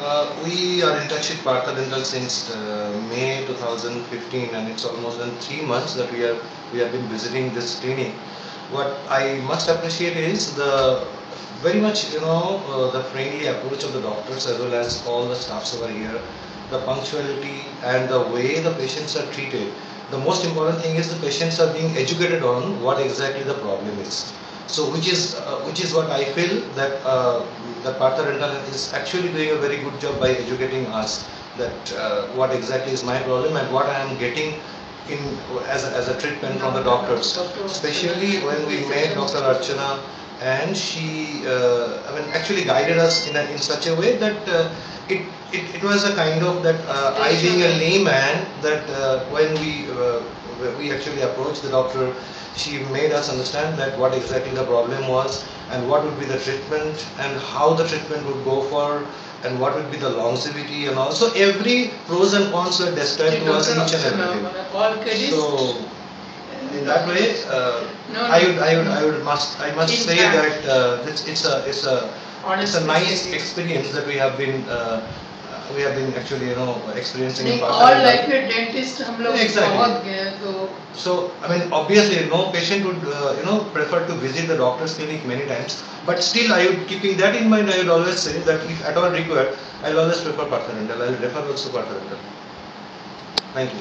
Uh, we are in touch with Partha Dental since uh, May 2015 and it's almost been three months that we have we have been visiting this clinic. What I must appreciate is the very much you know uh, the friendly approach of the doctors as well as all the staffs over here, the punctuality and the way the patients are treated. The most important thing is the patients are being educated on what exactly the problem is. So which is uh, which is what I feel that uh, that Partha Dental is actually doing a very good job by educating us that uh, what exactly is my problem and what I am getting in as a, as a treatment from the doctors. Especially when we met Dr. Archana and she uh, I mean actually guided us in, a, in such a way that uh, it, it, it was a kind of that uh, I being a layman that uh, when we uh, we actually approached the doctor she made us understand that what exactly the problem was and what would be the treatment and how the treatment would go for and what would be the longevity and also every pros and cons were described to us each and everything. So in that way, uh, no, no, I would, I would, I would must, I must say fact, that uh, it's, it's a, it's a, it's a nice experience that we have been. Uh, we have been actually you know experiencing in Pakistan. All like a dentist, हम लोग exactly. तो. So I mean obviously no patient would uh, you know prefer to visit the doctor's clinic many times, but still I would keeping that in mind. I would always say that if at all required, I'll always prefer Partha Dental. I'll refer also Partha Dental. Thank you.